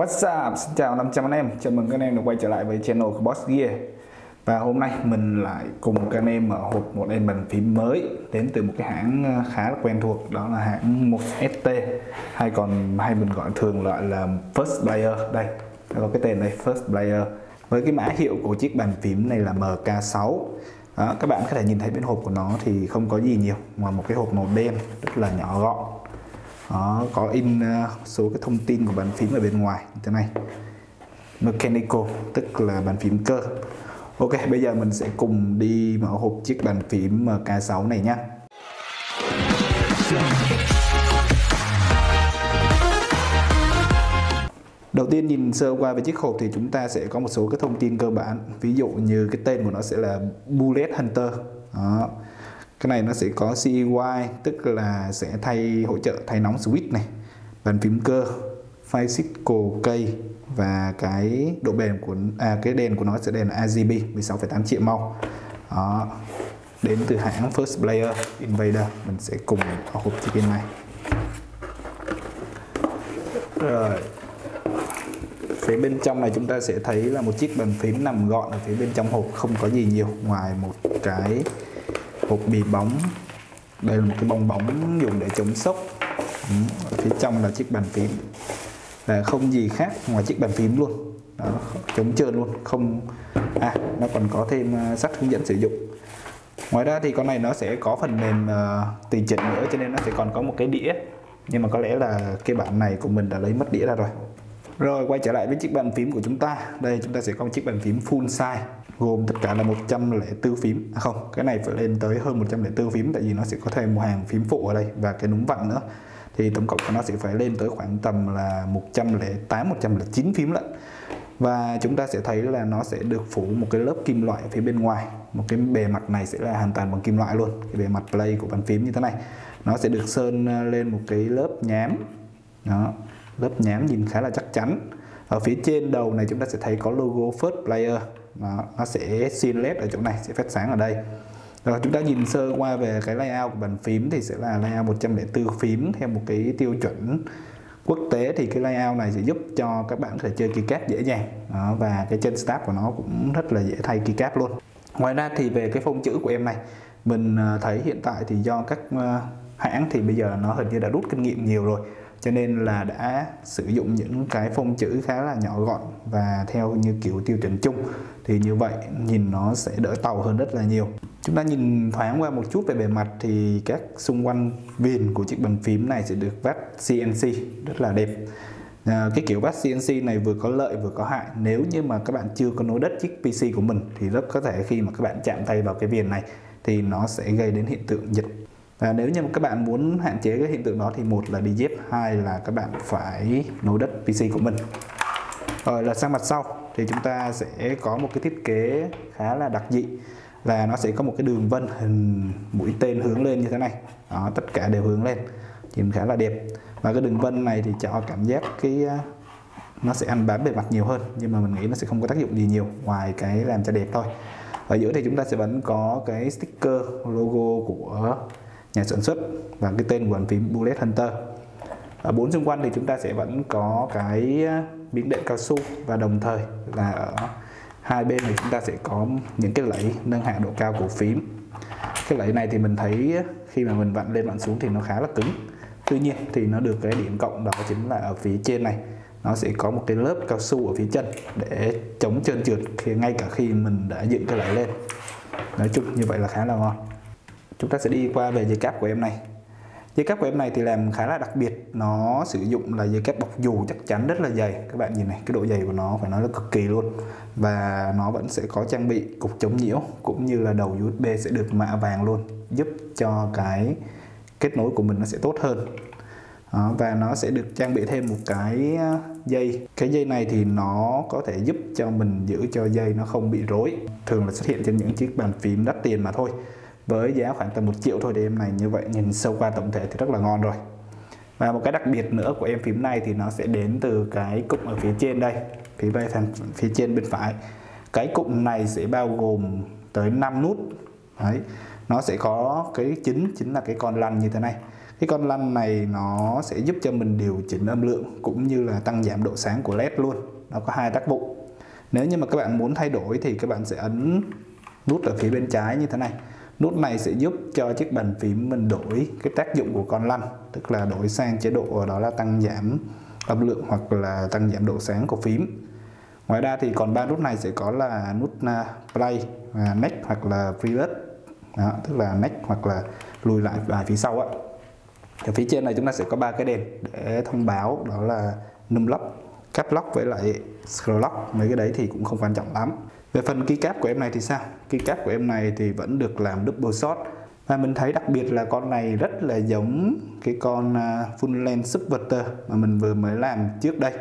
What's up? Xin chào 500 anh em, chào mừng các anh em đã quay trở lại với channel của Boss Gear. Và hôm nay mình lại cùng các anh em mở hộp một em bàn phím mới đến từ một cái hãng ờ, khá là quen thuộc đó là hãng 1ST hay còn hay mình gọi thường gọi là First Player. Đây có cái tên đây First Player. Với cái mã hiệu của chiếc bàn phím này là MK6 đó, các bạn có thể nhìn thấy bên hộp của nó thì không có gì nhiều ngoài một cái hộp màu đen rất là nhỏ gọn đó, có in ờ, số cái thông tin của bàn phím ở bên ngoài như thế này. Mechanical tức là bàn phím cơ. Ok bây giờ mình sẽ cùng đi mở hộp chiếc bàn phím ờ, MK6 này nhé Đầu tiên nhìn sơ qua về chiếc hộp thì chúng ta sẽ có một số cái thông tin cơ bản. Ví dụ như cái tên của nó sẽ là Bullet Hunter. Đó cái này nó sẽ có CEY tức là sẽ thay hỗ trợ thay nóng switch này bàn phím cơ physical cây và cái độ bền của à, cái đèn của nó sẽ đèn RGB 16,8 triệu màu đó. Đến từ hãng First Player Invader mình sẽ cùng vào hộp chiếc pin này. Rồi. Phía bên trong này chúng ta sẽ thấy là một chiếc bàn phím nằm gọn ở phía bên trong hộp không có gì nhiều ngoài một cái hộp bì bóng. Đây là một cái bong bóng dùng để chống sốc. Ở phía trong là chiếc bàn phím. Là không gì khác ngoài chiếc bàn phím luôn. Đó, chống trơn luôn không à nó còn có thêm à, sách hướng dẫn sử dụng. Ngoài ra thì con này nó sẽ có phần mềm uh, tùy chỉnh nữa cho nên nó sẽ còn có một cái đĩa. Nhưng mà có lẽ là cái bản này của mình đã lấy mất đĩa ra rồi rồi, quay trở lại với chiếc bàn phím của chúng ta. Đây, chúng ta sẽ có một chiếc bàn phím full size, gồm tất cả là 104 phím. À không, cái này phải lên tới hơn 104 phím, tại vì nó sẽ có thêm một hàng phím phụ ở đây và cái núm vặn nữa. Thì tổng cộng của nó sẽ phải lên tới khoảng tầm là 108 109 phím lận. Và chúng ta sẽ thấy là nó sẽ được phủ một cái lớp kim loại ở phía bên ngoài. Một cái bề mặt này sẽ là hoàn toàn bằng kim loại luôn. Cái bề mặt play của bàn phím như thế này. Nó sẽ được sơn ờ, lên một cái lớp nhám. Đó lớp nhám nhìn khá là chắc chắn. Ở phía trên đầu này chúng ta sẽ thấy có logo first player. Nó, nó sẽ xuyên led ở chỗ này sẽ phát sáng ở đây. Rồi chúng ta nhìn sơ qua về cái layout của bàn phím thì sẽ là layout 104 phím theo một cái tiêu chuẩn quốc tế. Thì cái layout này sẽ giúp cho các bạn có thể chơi keycap dễ dàng. Đó, và cái chân start của nó cũng rất là dễ thay keycap luôn. Ngoài ra thì về cái phông chữ của em này mình à, thấy hiện tại thì do các à, hãng thì bây giờ nó hình như đã rút kinh nghiệm nhiều rồi cho nên là đã sử dụng những cái phông chữ khá là nhỏ gọn và theo như kiểu tiêu chuẩn chung. Thì như vậy nhìn nó sẽ đỡ tàu hơn rất là nhiều. Chúng ta nhìn thoáng qua một chút về bề mặt thì các xung quanh viền của chiếc bàn phím này sẽ được vắt CNC rất là đẹp. À, cái kiểu vắt CNC này vừa có lợi vừa có hại. Nếu như mà các bạn chưa có nối đất chiếc PC của mình thì rất có thể khi mà các bạn chạm tay vào cái viền này thì nó sẽ gây đến hiện tượng dịch và nếu như các bạn muốn hạn chế cái hiện tượng đó thì một là đi dép hai là các bạn phải nối đất PC của mình. Rồi là sang mặt sau thì chúng ta sẽ có một cái thiết kế khá là đặc dị là nó sẽ có một cái đường vân hình mũi tên hướng lên như thế này. Đó, tất cả đều hướng lên nhìn khá là đẹp. Và cái đường vân này thì cho cảm giác cái ờ, nó sẽ ăn bám bề mặt nhiều hơn nhưng mà mình nghĩ nó sẽ không có tác dụng gì nhiều ngoài cái làm cho đẹp thôi. Ở giữa thì chúng ta sẽ vẫn có cái sticker logo của nhà sản xuất và cái tên của bàn phím Bullet Hunter. Ở bốn xung quanh thì chúng ta sẽ vẫn có cái ờ, miếng đệm cao su và đồng thời là ở hai bên thì chúng ta sẽ có những cái lẫy nâng hạ độ cao của phím. Cái lẫy này thì mình thấy ờ, khi mà mình vặn lên vặn xuống thì nó khá là cứng. Tuy nhiên thì nó được cái điểm cộng đó chính là ở phía trên này. Nó sẽ có một cái lớp cao su ở phía chân để chống trơn trượt khi, ngay cả khi mình đã dựng cái lẫy lên. Nói chung như vậy là khá là ngon chúng ta sẽ đi qua về dây cáp của em này. Dây cáp của em này thì làm khá là đặc biệt nó sử dụng là dây cáp bọc dù chắc chắn rất là dày. Các bạn nhìn này cái độ dày của nó phải nói là cực kỳ luôn. Và nó vẫn sẽ có trang bị cục chống nhiễu cũng như là đầu USB sẽ được mạ vàng luôn giúp cho cái kết nối của mình nó sẽ tốt hơn. Đó, và nó sẽ được trang bị thêm một cái à, dây. Cái dây này thì nó có thể giúp cho mình giữ cho dây nó không bị rối. Thường là xuất hiện trên những chiếc bàn phím đắt tiền mà thôi với giá khoảng tầm 1 triệu thôi, thì em này như vậy, nhìn sâu qua tổng thể thì rất là ngon rồi. Và một cái đặc biệt nữa của em phím này thì nó sẽ đến từ cái cụm ở phía trên đây, phía bên thằng, phía trên bên phải. Cái cụm này sẽ bao gồm tới 5 nút. Đấy, nó sẽ có cái chính chính là cái con lăn như thế này. Cái con lăn này nó sẽ giúp cho mình điều chỉnh âm lượng cũng như là tăng giảm độ sáng của led luôn. Nó có hai tác vụ. Nếu như mà các bạn muốn thay đổi thì các bạn sẽ ấn nút ở phía bên trái như thế này nút này sẽ giúp cho chiếc bàn phím mình đổi cái tác dụng của con lăn tức là đổi sang chế độ ờ, đó là tăng giảm âm lượng hoặc là tăng giảm độ sáng của phím. Ngoài ra thì còn ba nút này sẽ có là nút à, play và next hoặc là previous đó, tức là next hoặc là lùi lại bài phía sau ở phía trên này chúng ta sẽ có ba cái đèn để thông báo đó là num lock cap lock với lại scroll lock. Mấy cái đấy thì cũng không quan trọng lắm về phần keycap của em này thì sao? Keycap của em này thì vẫn được làm double shot. Và mình thấy đặc biệt là con này rất là giống cái con à, full length subverter mà mình vừa mới làm trước đây.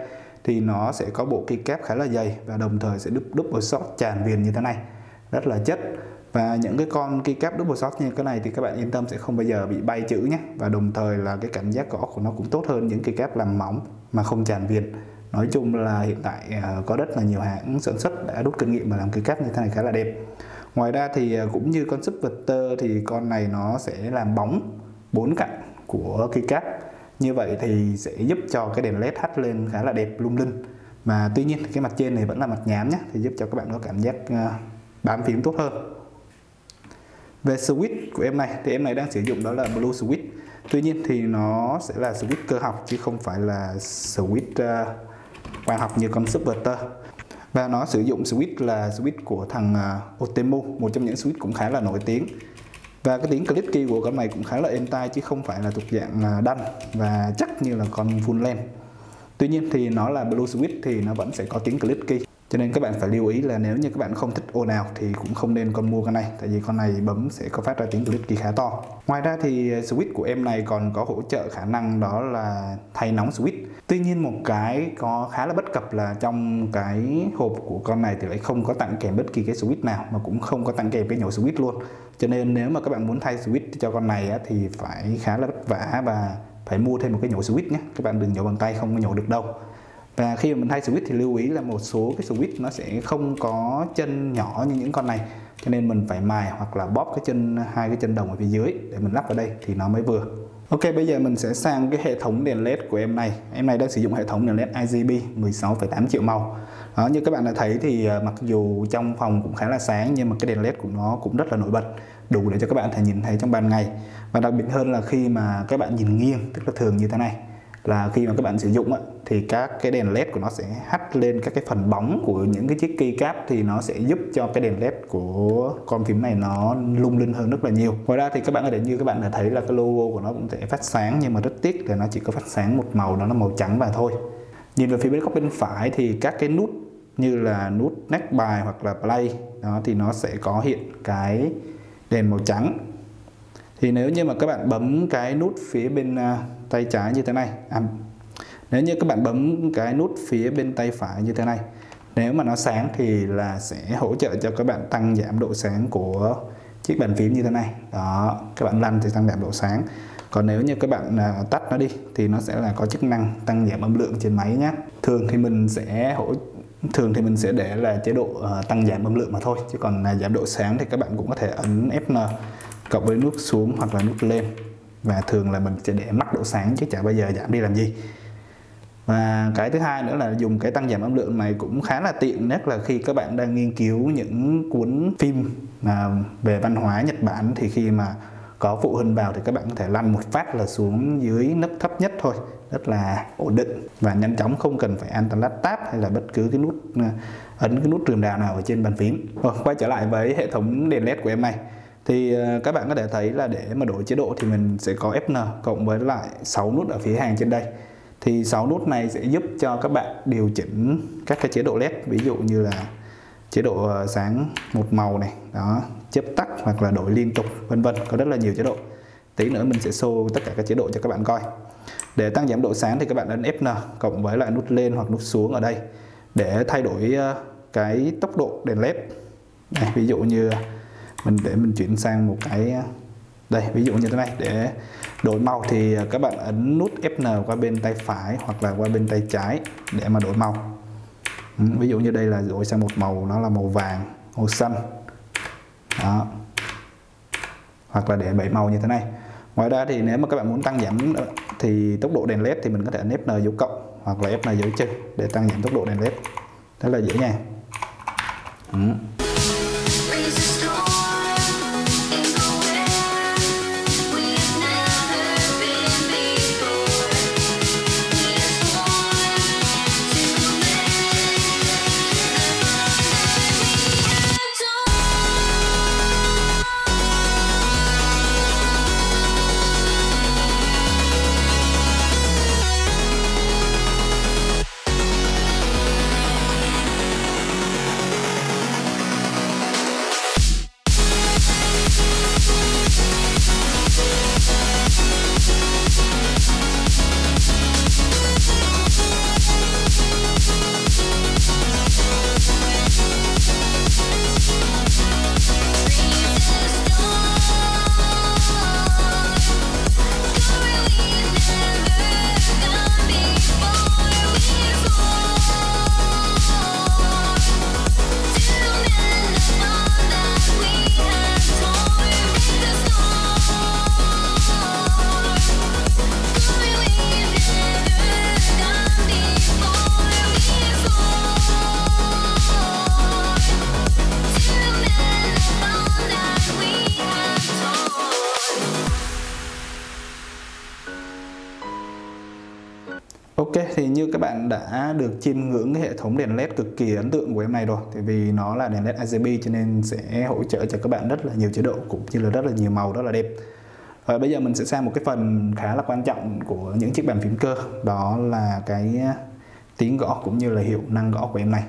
Thì nó sẽ có bộ keycap khá là dày và đồng thời sẽ double shot tràn viền như thế này. Rất là chất. Và những cái con keycap double shot như cái này thì các bạn yên tâm sẽ không bao giờ bị bay chữ nhé. Và đồng thời là cái cảm giác gõ của nó cũng tốt hơn những keycap làm mỏng mà không tràn viền nói chung là hiện tại à, có rất là nhiều hãng sản xuất đã rút kinh nghiệm và làm keycap như thế này khá là đẹp. Ngoài ra thì à, cũng như con vector thì con này nó sẽ làm bóng bốn cạnh của keycap như vậy thì sẽ giúp cho cái đèn led hắt lên khá là đẹp lung linh. Mà tuy nhiên cái mặt trên này vẫn là mặt nhám nhé thì giúp cho các bạn có cảm giác à, bám phím tốt hơn. Về switch của em này thì em này đang sử dụng đó là blue switch. Tuy nhiên thì nó sẽ là switch cơ học chứ không phải là switch uh, quang học như con subverter và nó sử dụng switch là switch của thằng à, Otemu một trong những switch cũng khá là nổi tiếng. Và cái tiếng clicky của con này cũng khá là êm tai chứ không phải là thuộc dạng à, đanh và chắc như là con full length. Tuy nhiên thì nó là blue switch thì nó vẫn sẽ có tiếng clicky cho nên các bạn phải lưu ý là nếu như các bạn không thích ô nào thì cũng không nên con mua con này, tại vì con này bấm sẽ có phát ra tiếng click key khá to. Ngoài ra thì à, switch của em này còn có hỗ trợ khả năng đó là thay nóng switch tuy nhiên một cái có khá là bất cập là trong cái hộp của con này thì lại không có tặng kèm bất kỳ cái switch nào mà cũng không có tặng kèm cái nhổ switch luôn. Cho nên nếu mà các bạn muốn thay switch cho con này á, thì phải khá là vất vả và phải mua thêm một cái nhổ switch nhé. Các bạn đừng nhổ bằng tay không có nhổ được đâu. Và khi mà mình thay switch thì lưu ý là một số cái switch nó sẽ không có chân nhỏ như những con này. Cho nên mình phải mài hoặc là bóp cái chân hai cái chân đồng ở phía dưới để mình lắp vào đây thì nó mới vừa. Ok bây giờ mình sẽ sang cái hệ thống đèn led của em này. Em này đang sử dụng hệ thống đèn led RGB 16,8 triệu màu. Đó, Như các bạn đã thấy thì ờ, mặc dù trong phòng cũng khá là sáng Nhưng mà cái đèn led của nó cũng rất là nổi bật Đủ để cho các bạn thể nhìn thấy trong ban ngày. Và đặc biệt hơn là khi mà các bạn nhìn nghiêng Tức là thường như thế này là khi mà các bạn sử dụng thì các cái đèn led của nó sẽ hắt lên các cái phần bóng của những cái chiếc keycap thì nó sẽ giúp cho cái đèn led của con phím này nó lung linh hơn rất là nhiều. Ngoài ra thì các bạn có thể, như các bạn đã thấy là cái logo của nó cũng sẽ phát sáng nhưng mà rất tiếc là nó chỉ có phát sáng một màu đó là màu trắng và thôi. Nhìn về phía bên góc bên phải thì các cái nút như là nút next bài hoặc là play, đó thì nó sẽ có hiện cái đèn màu trắng thì nếu như mà các bạn bấm cái nút phía bên à, tay trái như thế này à, nếu như các bạn bấm cái nút phía bên tay phải như thế này nếu mà nó sáng thì là sẽ hỗ trợ cho các bạn tăng giảm độ sáng của chiếc bàn phím như thế này. Đó các bạn lăn thì tăng giảm độ sáng. Còn nếu như các bạn à, tắt nó đi thì nó sẽ là có chức năng tăng giảm âm lượng trên máy nhé. Thường thì mình sẽ hỗ thường thì mình sẽ để là chế độ uh, tăng giảm âm lượng mà thôi chứ còn uh, giảm độ sáng thì các bạn cũng có thể ấn Fn cộng với nút xuống hoặc là nút lên. Và thường là mình sẽ để mắt độ sáng chứ chả bao giờ giảm đi làm gì. Và cái thứ hai nữa là dùng cái tăng giảm âm lượng này cũng khá là tiện, nhất là khi các bạn đang nghiên cứu những cuốn phim mà về văn hóa Nhật Bản. Thì khi mà có phụ huynh vào thì các bạn có thể lăn một phát là xuống dưới nấc thấp nhất thôi, rất là ổn định. Và nhanh chóng không cần phải ăn lát tab hay là bất cứ cái nút à, ấn cái nút trường đào nào ở trên bàn phím. Rồi quay trở lại với hệ thống đèn led của em này thì ờ, các bạn có thể thấy là để mà đổi chế độ thì mình sẽ có Fn cộng với lại 6 nút ở phía hàng trên đây. Thì 6 nút này sẽ giúp cho các bạn điều chỉnh các cái chế độ led ví dụ như là chế độ ờ, sáng một màu này đó chớp tắt hoặc là đổi liên tục vân vân có rất là nhiều chế độ. Tí nữa mình sẽ show tất cả các chế độ cho các bạn coi. Để tăng giảm độ sáng thì các bạn ấn Fn cộng với lại nút lên hoặc nút xuống ở đây để thay đổi ờ, cái tốc độ đèn led. Này, ví dụ như mình để mình chuyển sang một cái à, đây, ví dụ như thế này, để đổi màu thì các bạn ấn nút Fn qua bên tay phải hoặc là qua bên tay trái để mà đổi màu. Ừ, ví dụ như đây là đổi sang một màu, nó là màu vàng, màu xanh. Đó. Hoặc là để bảy màu như thế này. Ngoài ra thì nếu mà các bạn muốn tăng giảm ờ, thì tốc độ đèn led thì mình có thể ấn Fn dấu cộng hoặc là Fn dấu trừ để tăng giảm tốc độ đèn led. Rất là dễ nha. Ừ. như các bạn đã được chiêm ngưỡng cái hệ thống đèn led cực kỳ ấn tượng của em này rồi. Thì vì nó là đèn led RGB cho nên sẽ hỗ trợ cho các bạn rất là nhiều chế độ cũng như là rất là nhiều màu rất là đẹp. Và bây giờ mình sẽ sang một cái phần khá là quan trọng của những chiếc bàn phím cơ. Đó là cái à, tiếng gõ cũng như là hiệu năng gõ của em này.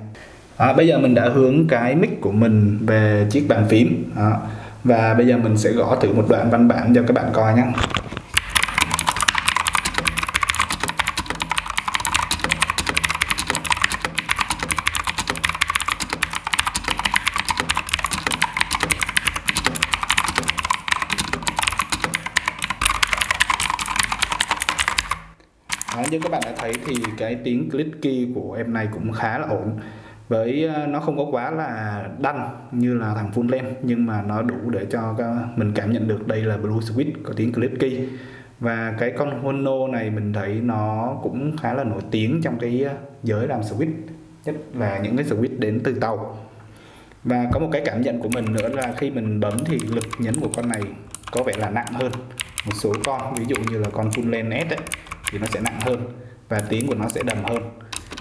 À, Bây giờ mình đã hướng cái mic của mình về chiếc bàn phím. À, Và bây giờ mình sẽ gõ thử một đoạn văn bản cho các bạn coi nhé Đó, như các bạn đã thấy thì cái tiếng clicky của em này cũng khá là ổn. Với ờ, nó không có quá là đanh như là thằng full length nhưng mà nó đủ để cho mình cảm nhận được đây là blue switch có tiếng clicky và cái con Hono này mình thấy nó cũng khá là nổi tiếng trong cái ờ, giới làm switch nhất là những cái switch đến từ tàu. Và có một cái cảm nhận của mình nữa là khi mình bấm thì lực nhấn của con này có vẻ là nặng hơn. Một số con ví dụ như là con full length S ấy, thì nó sẽ nặng hơn và tiếng của nó sẽ đầm hơn.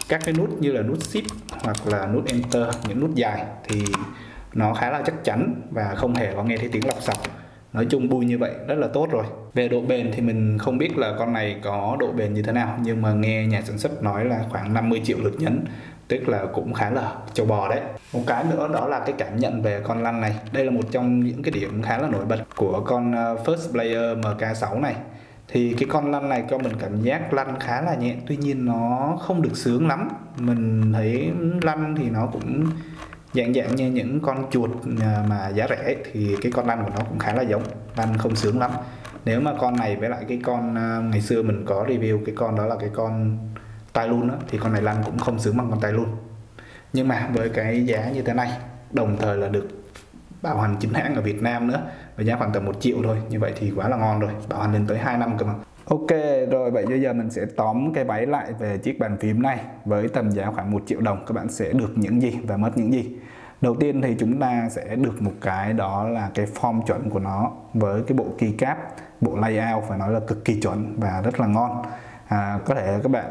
Các cái nút như là nút shift hoặc là nút enter, những nút dài thì nó khá là chắc chắn và không hề có nghe thấy tiếng lọc sọc. Nói chung bui như vậy, rất là tốt rồi. Về độ bền thì mình không biết là con này có độ bền như thế nào, nhưng mà nghe nhà sản xuất nói là khoảng 50 triệu lượt nhấn, tức là cũng khá là châu bò đấy. Một cái nữa đó là cái cảm nhận về con lăn này. Đây là một trong những cái điểm khá là nổi bật của con ờ, First Player MK6 này thì cái con lăn này cho mình cảm giác lăn khá là nhẹ, tuy nhiên nó không được sướng lắm. Mình thấy lăn thì nó cũng dạng dạng như những con chuột à, mà giá rẻ thì cái con lăn của nó cũng khá là giống, lăn không sướng lắm. Nếu mà con này với lại cái con à, ngày xưa mình có review, cái con đó là cái con tai luôn á, thì con này lăn cũng không sướng bằng con tai luôn nhưng mà với cái giá như thế này, đồng thời là được bảo hành chính hãng ở Việt Nam nữa với giá khoảng tầm 1 triệu thôi như vậy thì quá là ngon rồi bảo hành lên tới 2 năm cơ mà Ok rồi vậy bây giờ mình sẽ tóm cái váy lại về chiếc bàn phím này với tầm giá khoảng 1 triệu đồng các bạn sẽ được những gì và mất những gì Đầu tiên thì chúng ta sẽ được một cái đó là cái form chuẩn của nó với cái bộ keycap, bộ layout phải nói là cực kỳ chuẩn và rất là ngon. À, có thể các bạn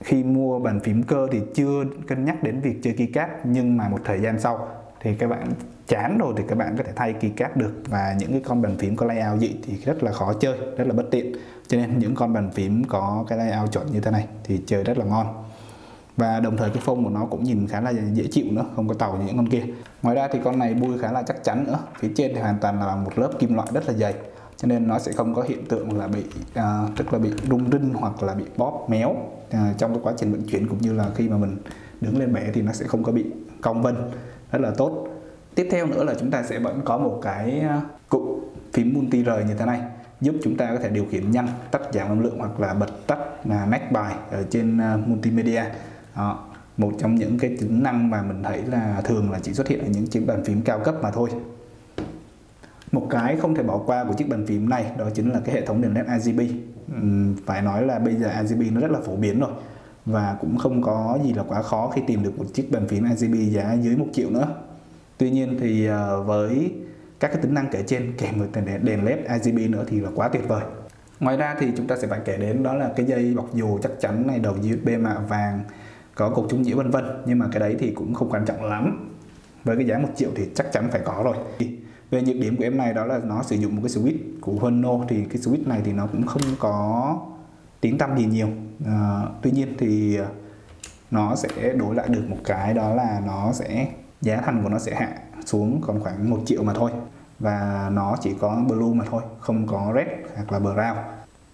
khi mua bàn phím cơ thì chưa cân nhắc đến việc chơi keycap nhưng mà một thời gian sau thì các bạn chán rồi thì các bạn có thể thay keycap được. Và những cái con bàn phím có layout dị thì rất là khó chơi rất là bất tiện. Cho nên những con bàn phím có cái layout chuẩn như thế này thì chơi rất là ngon. Và đồng thời cái phông của nó cũng nhìn khá là dễ chịu nữa không có tàu như những con kia. Ngoài ra thì con này bui khá là chắc chắn nữa. Phía trên thì hoàn toàn là một lớp kim loại rất là dày. Cho nên nó sẽ không có hiện tượng là bị à, tức là bị rung rinh hoặc là bị bóp méo à, trong cái quá trình vận chuyển. Cũng như là khi mà mình đứng lên bẻ thì nó sẽ không có bị cong vân rất là tốt. Tiếp theo nữa là chúng ta sẽ vẫn có một cái à, cụm phím multi rời như thế này giúp chúng ta có thể điều khiển nhanh tắt giảm âm lượng hoặc là bật tắt là next bài ở trên à, multimedia. Đó. một trong những cái tính năng mà mình thấy là thường là chỉ xuất hiện ở những chiếc bàn phím cao cấp mà thôi. Một cái không thể bỏ qua của chiếc bàn phím này đó chính là cái hệ thống đèn led RGB uhm, phải nói là bây giờ RGB nó rất là phổ biến rồi và cũng không có gì là quá khó khi tìm được một chiếc bàn phím RGB giá dưới một triệu nữa. Tuy nhiên thì ờ, với các cái tính năng kể trên kèm với đèn led RGB nữa thì là quá tuyệt vời. Ngoài ra thì chúng ta sẽ phải kể đến đó là cái dây bọc dù chắc chắn này, đầu USB mạ vàng, có cục chống nhiễu vân vân. Nhưng mà cái đấy thì cũng không quan trọng lắm. Với cái giá một triệu thì chắc chắn phải có rồi. Về nhược điểm của em này đó là nó sử dụng một cái switch của Hono thì cái switch này thì nó cũng không có tiếng tăm gì nhiều. À, tuy nhiên thì nó sẽ đổi lại được một cái đó là nó sẽ giá thành của nó sẽ hạ xuống còn khoảng một triệu mà thôi. Và nó chỉ có blue mà thôi không có red hoặc là brown.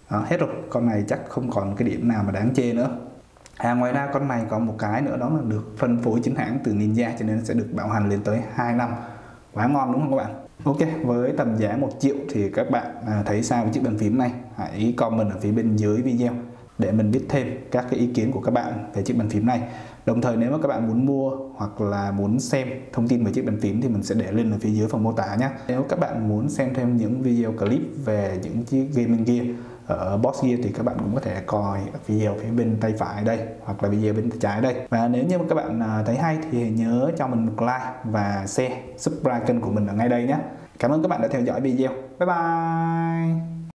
À, hết rồi. Con này chắc không còn cái điểm nào mà đáng chê nữa. À, ngoài ra con này có một cái nữa đó là được phân phối chính hãng từ Ninja cho nên sẽ được bảo hành lên tới 2 năm. Quá ngon đúng không các bạn? Ok, với tầm giá 1 triệu thì các bạn à, thấy sao với chiếc bàn phím này? Hãy comment ở phía bên dưới video để mình biết thêm các cái ý kiến của các bạn về chiếc bàn phím này. Đồng thời nếu mà các bạn muốn mua hoặc là muốn xem thông tin về chiếc bàn phím thì mình sẽ để link ở phía dưới phần mô tả nhé nếu các bạn muốn xem thêm những video clip về những chiếc gaming gear ở Boss Gear thì các bạn cũng có thể coi video phía bên tay phải đây, hoặc là video bên tay trái đây. Và nếu như các bạn à, thấy hay thì nhớ cho mình một like và share, subscribe kênh của mình ở ngay đây nhé. Cảm ơn các bạn đã theo dõi video. Bye bye!